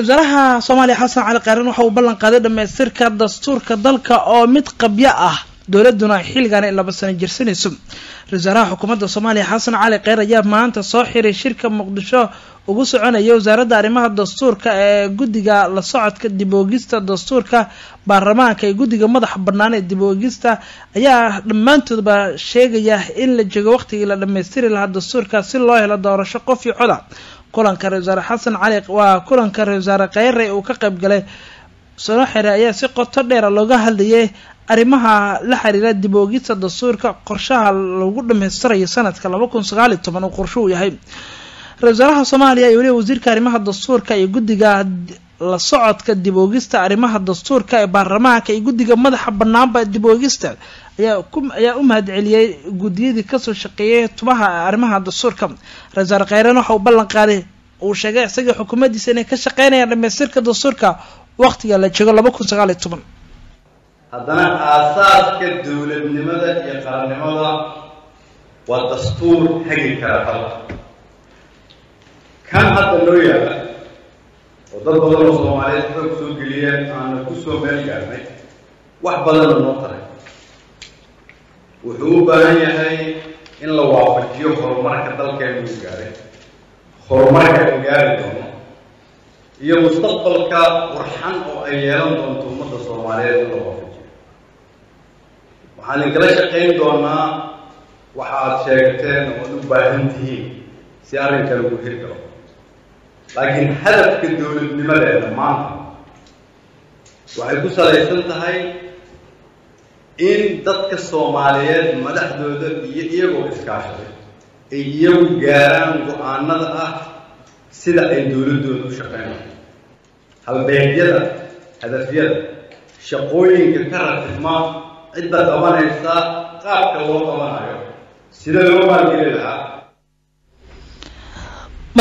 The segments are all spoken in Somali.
wasaaraha soomaaliya xasan cali qaaran waxa uu ballan qaaday dhamaystirka dastuurka dalka oo mid qabyo ah dowladuna xilligan ay laba sano jirsanayso. Wasaaraha xukuumadda soomaaliya xasan cali kheyr ayaa maanta soo xiray shirka muqdisho ugu soconaya wasaaradda arrimaha dastuurka ee guddiga la socodka dib oogista dastuurka baarlamaanka ee guddiga madaxa bannaan ee dib oogista ayaa dhammaantoodba sheegaya in la joogo waqtigii la dhammaystiri lahaa dastuurka si loo helo doorasho qof iyo coda kulanka ra wasaare xasan cali waa kulanka ra wasaare kheyre uu ka qayb galay. Xiray ayaa si qoto dheera looga hadlayay arrimaha la xiriira dib oogista dastuurka qorshaha lagu dhammaystirayo sanadka laba kun sagaal iyo toban uu qorsho uu yahay. Ra wasaaraha soomaaliya iyo weliba wasiirka arrimaha dastuurka iyo guddiga la socodka dib oogista arrimaha dastuurka ee baarlamaanka iyo guddiga madaxa banaanba dib oogista ayaa ku ayaa u mahad celiyey guddiyadii ka soo shaqeeyay tubaha arrimaha dastuurka. Ra wasaare kheyren waxa uu ballan qaaday uu sheegay isagii xukuumaddiisa inay ka shaqeynayaan dhamaystirka dastuurka waqtiga la joogo laba kun sagaal iyo toban. Haddana aasaaska dowladnimada iyo qarannimada waa dastuur hagi kara dalka kan hadda loo yaalla oo dad badan oo soomaaliyeed xoog soo geliyeen aana ku soo meel gaarnay wax badanna noo taray wuxuu u baahan yahay in la waafajiyo horumarka dalkeenu u gaaray horumarka ay gaari doono. Iyo mustaqbalka qurxan oo ay yeelan doonto ummadda soomaaliyeed in la waafajiyo. Waxaan inkala shaqayn doonaa waxa aad sheegteen oo ad u baahan tihiin si arrinka lagu heli karo laakiin hadafka dowladnimadeena maanta waxay ku salaysan tahay in dadka soomaaliyeed madaxdooda iyo iyagoo iskaashaday ay iyagu gaaraan go'aanada ah sida ay dowladdooda u shaqeynayso halbeegyada hadafyada shaqooyinka ka ratibma cidda qabanaysa qaabka loo qabanayo. Sida loo maalgeli lahaa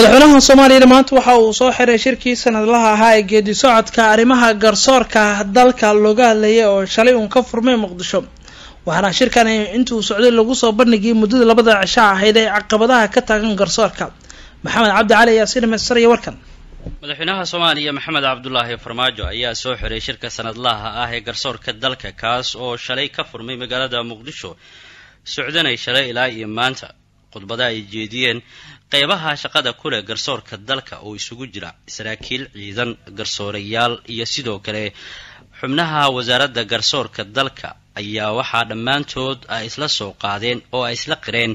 madaxweynaha soomaaliyana maanta waxa uu soo xiray shirkii sanadlaha ahaa ee geedi socodka arrimaha garsoorka dalka looga hadlayay oo shalay uun ka furmay muqdisho. Waxaana shirkan intuu socday lagu soo bandhigay muddada labada cisho ahayd ee caqabadaha ka taagan garsoorka. Maxamed cabdi cali ayaa si dhamaystiraya warkan. Madaxweynaha soomaaliya maxamed cabdulaahi farmaajo ayaa soo xiray shirka sanadlaha ah ee garsoorka dalka kaas oo shalay ka furmay magaalada muqdisho socdanay shalay ilaa iyo maanta. Khudbada ay jeediyeen qeybaha shaqada kuleh garsoorka dalka oo isugu jira. Saraakiil ciidan garsoorayaal iyo sidoo kale xubnaha wasaaradda garsoorka dalka ayaa waxaa dhammaantood ay isla soo qaadeen oo ay isla qireen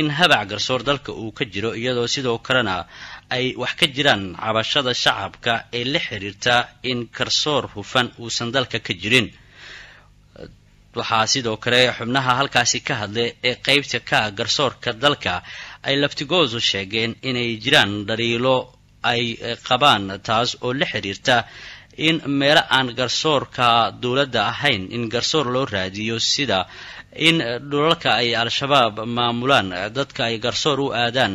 in habac garsoor dalka uu ka jiro iyadoo sidoo kalena ay wax ka jiraan cabashada shacabka ee la xiriirta in garsoor hufan uusan dalka ka jirin. Waxaa sidoo kale xubnaha halkaasi ka hadlay ee qeybta ka ah garsoorka dalka ay laftigoodu sheegeen inay jiraan dhaliilo ay qabaan taas oo la xiriirta in meelo aan garsoorka dowladda ahayn in garsoor loo raadiyo sida in dhulalka ay al-shabaab maamulaan dadka ay garsoor u aadaan.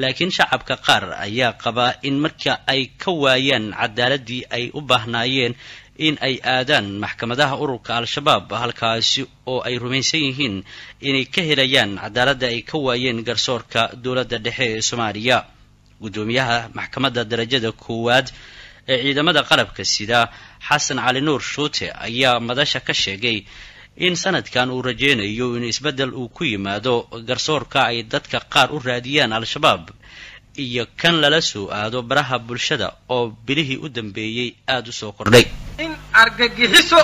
Laakiin shacabka qaar ayaa qabaa in marka ay ka waayaan cadaaladii ay u baahnaayeen in ay aadaan maxkamadaha ururka al-shabaab halkaasi oo ay rumaysan yihiin inay ka helayaan cadaaladda ay ka waayeen garsoorka dowladda dhexe ee soomaaliya. Guddoomiyaha maxkamadda darajada koowaad ee ciidamada qalabka sida xasan cali nuur shuute ayaa madasha ka sheegay in sanadkan uu rajeynayo in isbeddel uu ku yimaado garsoorka ay dadka qaar u raadiyaan al-shabaab iyo kan lala soo aado baraha bulshada oo bilihii u dambeeyey aada u soo kordhay. In argagixiso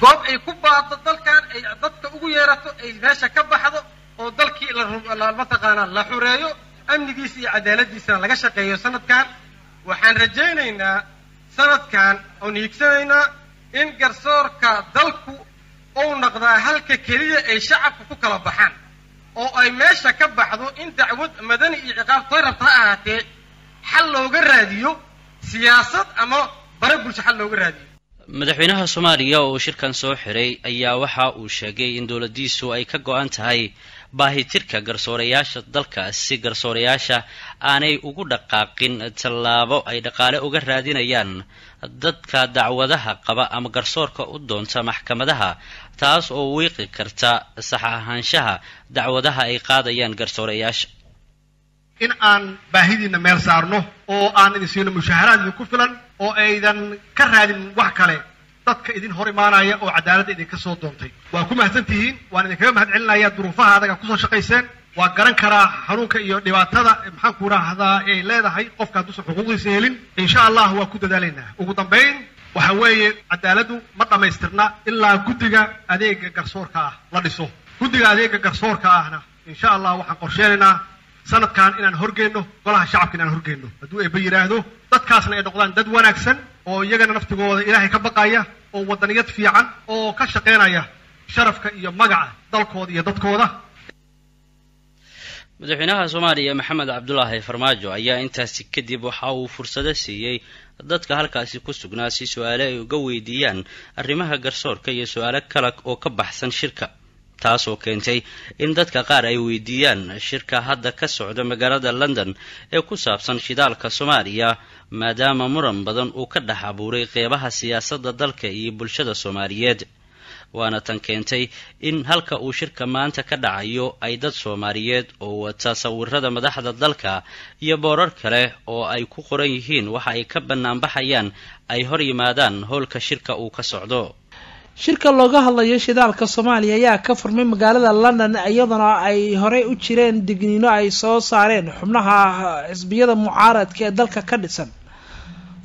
goob ay ku baado dalkan ay dadka ugu yeerato ay meesha ka baxdo oo dalkii mataqaanaa la xureeyo amnigiisa iyo cadaaladiisana laga shaqeeyo sanadkan waxaan rajaynaynaa sanadkan oon hiigsanaynaa in garsoorka dalku uu noqdaa halka keliya ay shacabka ku kala baxaan oo ay meesha ka baxdo in dacwad madani iyo ciqaab toy rabta ha ahaatee xal looga raadiyo siyaasad ama bare bulsho xal looga raadiyo. Madaxweynaha soomaaliya oo shirkan soo xiray ayaa waxa uu sheegay in dowladdiisu ay ka go-an tahay baahitirka garsoorayaasha dalka si garsoorayaasha aanay ugu dhaqaaqin tallaabo ay dhaqaale uga raadinayaan dadka dacwadaha qaba ama garsoorka u doonta maxkamadaha taas oo wiiqi karta sax ahaanshaha dacwadaha ay qaadayaan garsoorayaasha. In aan baahidiina meel saarno oo aan idin siino mushaaharaad idinku filan oo aydan ka raadin wax kale dadka idin hor imaanaya oo cadaaladda idinka soo doontay. Waa ku mahadsan tihiin waan idinkaga mahad celinaya duruufaha adaga ku soo shaqayseen waa garan karaa xanuunka iyo dhibaatada maxaan ku idhaahdaa ay leedahay qofka hadduusan xuquuqdiisa helin. Insha allah waa ku dadaalaynaa. Ugu dambayn waxa weeye cadaaladdu ma dhammaystirna ilaa guddiga adeega garsoorka ah la dhiso. Guddiga adeega garsoorka ahna insha allah waxaan qorsheenaynaa sanadkan inaan horgeyno golaha shacabka inaan horgeyno hadduu eeba yidhaahdo dadkaasna ay noqdaan dad wanaagsan oo iyagana naftigooda ilaahay ka baqaya oo wadaniyad fiican oo ka shaqaynaya sharafka iyo magaca dalkooda iyo dadkooda madaxweynaha soomaaliya maxamed cabdulaahi farmaajo ayaa intaasi kadib waxa uu fursado siiyey dadka halkaasi ku sugnaa si su'aale ay uga weydiiyaan arrimaha garsoorka iyo su'aalo kale oo ka baxsan shirka taasoo keentay in dadka qaar ay weydiiyaan shirka hadda ka socda magaalada london ee ku saabsan shidaalka soomaaliya maadaama muran badan uu ka dhex abuuray qeybaha siyaasadda dalka iyo bulshada soomaaliyeed waana tan keentay in halka uu shirka maanta ka dhacayo ay dad soomaaliyeed oo wata sawirada madaxda dalka iyo boorar kale oo ay ku qoran yihiin waxa ay ka bannaanbaxayaan ay hor yimaadaan howlka shirka uu ka socdo. Shirka looga hadlayo shidaalka soomaaliya ayaa ka furmay magaalada london iyaduna ay horey u jireen digniino ay soo saareen xubnaha xisbiyada mucaaradka ee dalka ka dhisan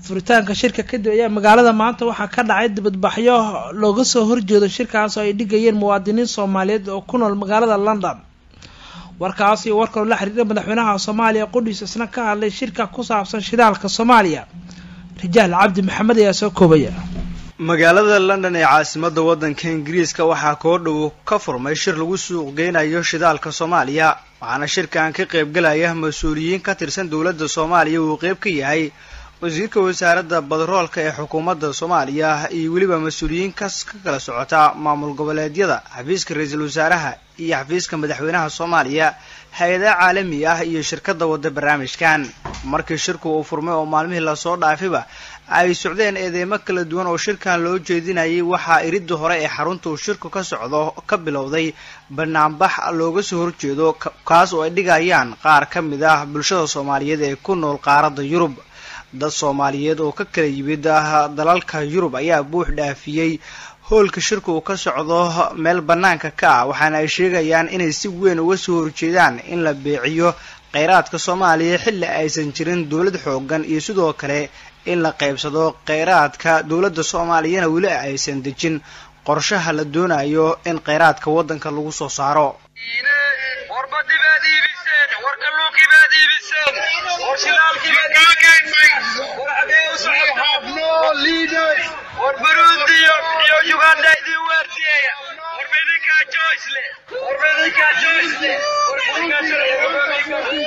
furitaanka shirka kadib ayaa magaalada maanta waxaa ka dhacay dibadbaxyo looga soo horjeedo shirkaas oo ay dhigayeen muwaadiniin soomaaliyeed oo ku nool magaalada london. Warkaas iyo la xiriira madaxweynaha soomaaliya qudhiis isna ka hadlay shirka ku saabsan shidaalka soomaaliya. Rijaal cabdi maxamed ayaa soo koobaya. Magaalada london ee caasimadda waddanka ingiriiska waxaa koo dhow ka furmay shir lagu suuq geynayo shidaalka soomaaliya waxaana shirkan ka qaybgalaya mas'uuliyiin ka tirsan dowladda soomaaliya uu qeyb ka yahay wasiirka wasaaradda badaroolka ee xukuumadda soomaaliya iyo weliba mas'uuliyiin kas ka kala socota maamul goboleedyada xafiiska ra'iisul wasaaraha iyo xafiiska madaxweynaha soomaaliya hay'adaha caalami ah iyo shirkadda wadda barnaamijkan. Markii shirku uu furmay oo maalmihii la soo dhaafayba ay socdeen eedeymo kala duwan oo shirkan loo jeedinayay waxaa iridda hore ee xarunta uu shirku ka socdo ka bilowday banaanbax looga soo horjeedo kaas oo ay dhigayaan qaar ka mid ah bulshada soomaaliyeed ee ku nool qaaradda yurub dad soomaaliyeed oo ka kala yimid dalalka yurub ayaa buux dhaafiyey. Hoolka shirka uu ka socdo meel bannaanka ka ah waxaana ay sheegayaan inay si weyn uga soo horjeedaan in la beeciyo kheyraadka soomaaliya xilli aysan jirin dowlad xoogan iyo sidoo kale in la qaybsado kheyraadka dowladda soomaaliyana weli aysan dejin. Qorshaha la doonayo in kheyraadka waddanka lagu soo saaro واركلوا كي بادي بالسن وشلال كي بادي ورأبيوس have no leaders وربروندي يوجوغاندا دي وارتي وربينيكا جويسلي وربينيكا جويسلي وربينيكا جويسلي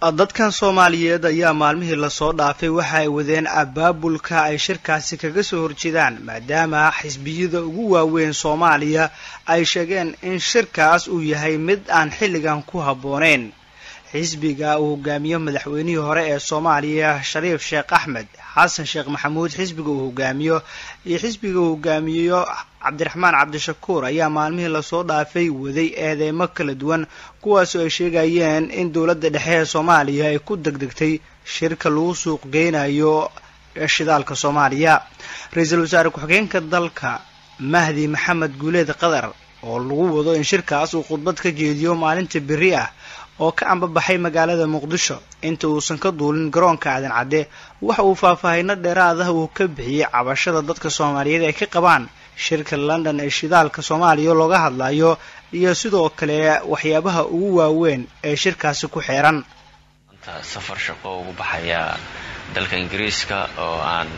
dadkan soomaaliyeed ayaa maalmihii la soo dhaafay waxa ay wadeen abaabulka ay shirkaasi kaga soo horjeedaan maadaama xisbiyada ugu waaweyn soomaaliya ay sheegeen in shirkaas uu yahay mid aan xilligan ku habbooneyn xisbiga uu hogaamiyo madaxweynihii hore ee soomaaliya shariif sheekh axmed. Xasan sheekh maxamuud xisbiga uu hogaamiyo iyo xisbiga uu hogaamiyo cabdiraxmaan cabdishakuur ayaa maalmihii la soo dhaafay waday eedeymo kala duwan kuwaasoo ay sheegayeen in dowladda dhexe ee soomaaliya ay ku degdegtay shirka lagu suuq geynayo shidaalka soomaaliya. Ra'iisul wasaare ku-xigeenka dalka mahdi maxamed guuleed qatar oo lagu wado in shirkaas uu khudbad ka jeediyo maalinta beri ah oo ka ambabaxay magaalada muqdisho. Inta uusan ka duulin garoonka aadan cadde waxa uu faahfaahino dheeraad ah uu ka bixiyey cabashada dadka soomaaliyeed ay ka qabaan. Shirka london ee shidaalka soomaaliya looga hadlayo iyo sidoo kale waxyaabaha ugu waaweyn ee shirkaasi ku xeeran. Safar shaqo ugu baxaya dalka ingiriiska oo aan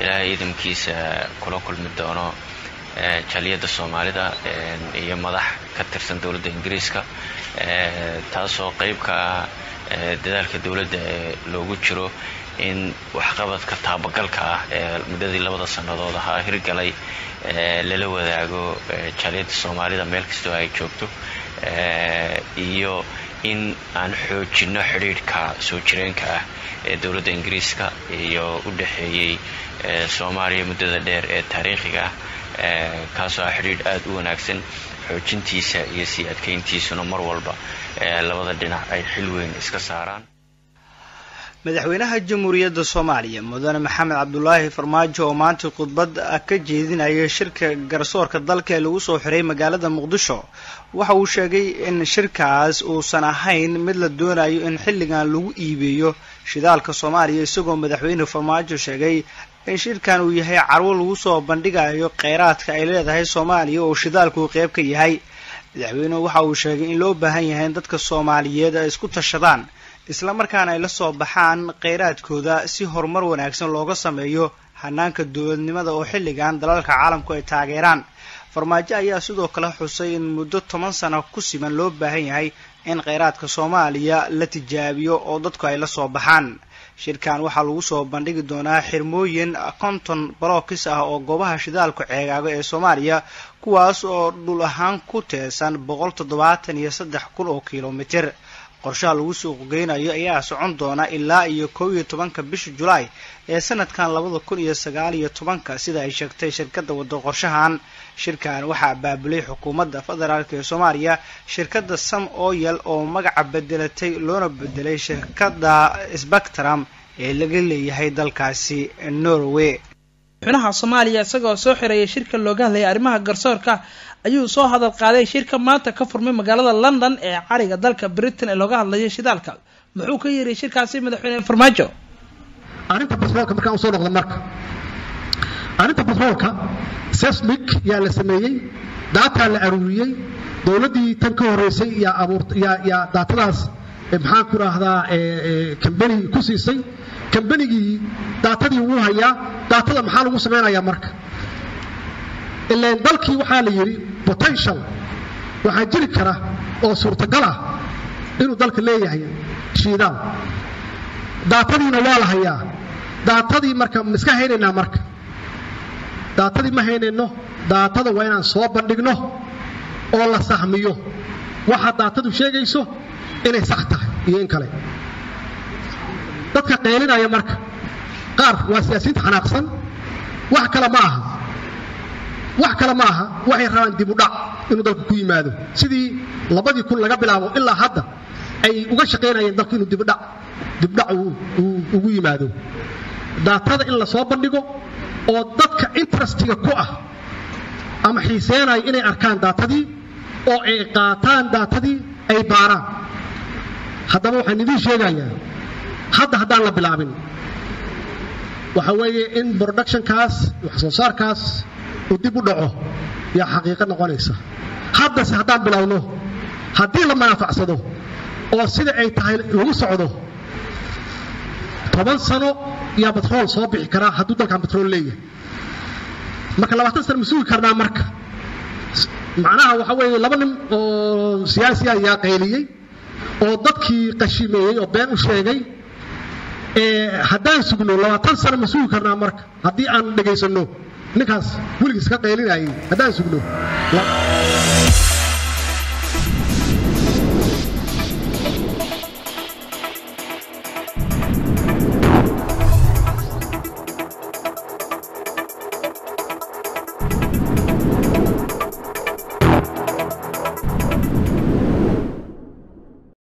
ilaahay idamkiisa kula kulmi doono jaliyadda soomaalida iyo madax ka tirsan dowladda ingiriiska taasoo qayb ka ah dadaalka dowladda ee loogu jiro in waxqabadka taabagalka ah ee muddadii labada sannadood ahaa hirgalay lala wadaago jaaliyadda soomaalida meel kastoo ay joogto iyo in aan xoojinno xidhiidhka soo jireenka ah ee dowladda ingiriiska iyo u dhexeeyey soomaaliya muddada dheer ee taariikhiga ah kaasoo ah xidhiidh aada u wanaagsan xoojintiisa iyo sii adkayntiisuna mar walba labada dhinac ay xil weyn iska saaraan madaxweynaha jamhuuriyadda soomaaliya mudane maxamed cabdulaahi farmaajo oo maanta khudbad ka jeedinaya shirka garsoorka dalka ee lagu soo xiray magaalada muqdisho waxa uu sheegay in shirkaas uusan ahayn mid la doonayo in xilligan lagu iibeeyo shidaalka soomaaliya isagoo madaxweyne farmaajo sheegay in shirkan uu yahay carwo lagu soo bandhigayo kheyraadka ay leedahay soomaaliya oo shidaalku qeyb ka yahay. Madaxweynuhu waxa uu sheegay in loo baahan yahay in dadka soomaaliyeed ay isku tashadaan isla markaana ay la soo baxaan kheyraadkooda si horumar wanaagsan looga sameeyo hanaanka dowladnimada oo xilligan dalalka caalamku ay taageeraan. Farmaajo ayaa sidoo kale xusay in muddo toban sano ku siman loo baahan yahay in kheyraadka soomaaliya la tijaabiyo oo dadku ay la soo baxaan. Shirkan waxaa lagu soo bandhigi doonaa xirmooyin konton balokis ah oo goobaha shidaalku ceegaago ee soomaaliya kuwaas oo dhul ahaan ku teesan boqol toddobaatan iyo saddex kun oo kilomitir qorshaha lagu suuq geynayo ayaa socon doona ilaa iyo kow iyo tobanka bisha julaay ee sanadkan labada kun iyo sagaal iyo tobanka sida ay sheegtay shirkadda waddo qorshahan. Shirkan waxaa baabulay xukuumadda federaalk ee soomaaliya shirkadda sam oyel oo magaca bedelatay loona bedelay shirkadda spectrum ee laga leeyahay dalkaasi norway. Madaxweynaha soomaaliya isagoo soo xiraya shirka looga hadlayay arrimaha garsoorka ayuu soo hadal qaaday shirka maanta ka furmay magaalada london ee cariga dalka britain ee looga hadlayo shidaalka. Muxuu ka yeeriyay shirkaasi madaxweyne farmaajo? Arrinta batroolka markaan u soo noqda marka. Arrinta batroolka sesmic yaa la sameeyey daataa la aruuriyey dowladdii tan ka horreysay yaa daatadaas maxaan ku raahdaa kambani ku siisay kambanigii daatadii wuu hayaa daatada maxaa lagu samaynayaa marka ilaan dalkii waxaa la yidhi potential. Waxaa jiri kara oo suurtagal ah inuu dalka leeyahay shiidaal daatadiina waa la hayaa. Daatadii marka ma iska haynaynaa marka. Daatadii ma haynayno daatada waa inaan soo bandhigno oo la sahmiyo. Waxa daatadu sheegayso inay sax tahay iyo in kale. Dadka qeylinaya marka qaar waa siyaasiyiinta xanaaqsan. Wax kale ma aha wax kale ma aha waxay rabaan dib u dhac inuu dalku ku yimaado. Sidii labadii kun laga bilaabo ilaa hadda ay uga shaqaynayeen dalku inuu dibdhac dibdhac ugu yimaado. Daatada in la soo bandhigo oo dadka interestiga ku ah ama xiiseenaya inay arkaan daatadii oo ay qaataan daatadii ay baaraan. Haddaba waxaan idiin sheegayaa hadda haddaan la bilaabin. Waxa weeye in productionkaas wax soo saarkaas uu dib u dhaco yaa xaqiiqo noqonaysa haddase haddaan bilowno haddii la manaafacsado oo sida ay tahay lagu socdo toban sano yaa batrool soo bixi karaa hadduu dalkan batrool leeyahay marka labaatan sano ma sugi karnaa marka macnaha waxa weeye laba nin oo siyaasi ah yaa qayliyey oo dadkii qashimeeyey oo been u sheegay haddaan sugno labaatan sano ma sugi karnaa marka haddii aan dhegaysanno ninkaas weligiis ka qaylinayay haddaan sugno